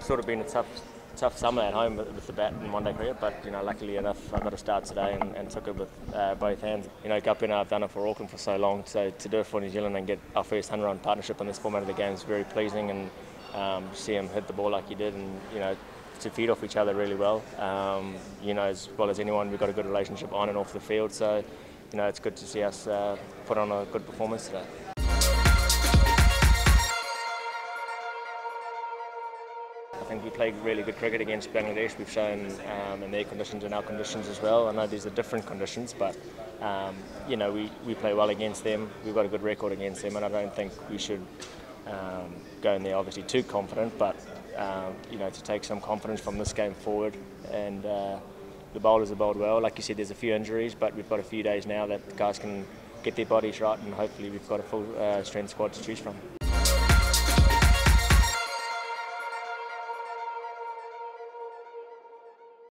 sort of been a tough tough summer at home with, the bat and one day cricket, but you know, luckily enough, I got a start today and, and took it with uh, both hands. You know, I've done it for Auckland for so long, so to do it for New Zealand and get our first 100 run partnership in this format of the game is very pleasing, and um, see him hit the ball like he did, and you know. To feed off each other really well, um, you know, as well as anyone, we've got a good relationship on and off the field. So, you know, it's good to see us uh, put on a good performance today. I think we played really good cricket against Bangladesh. We've shown um, in their conditions and our conditions as well. I know these are different conditions, but um, you know we, we play well against them. We've got a good record against them, and I don't think we should um, go in there obviously too confident. But um, you know to take some confidence from this game forward, and uh, the bowlers have bowled well. Like you said, there's a few injuries, but we've got a few days now that the guys can get their bodies right, and hopefully we've got a full uh, strength squad to choose from.